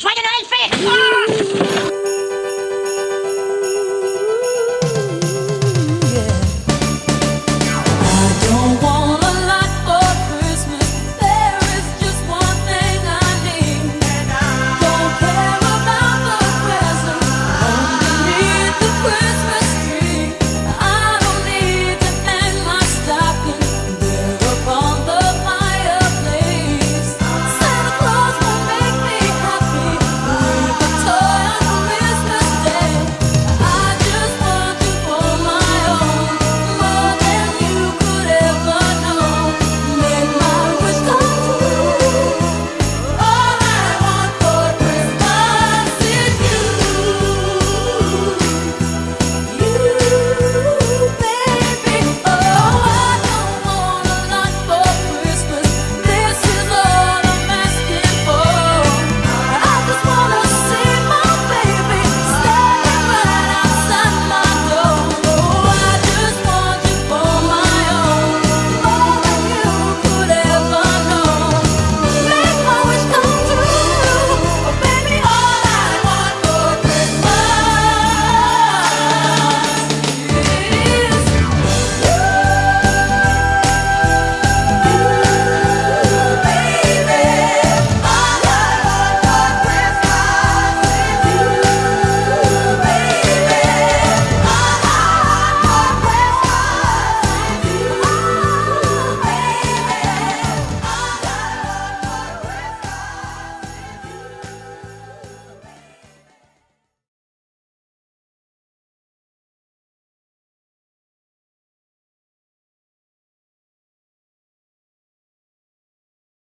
Joyeux Noël fait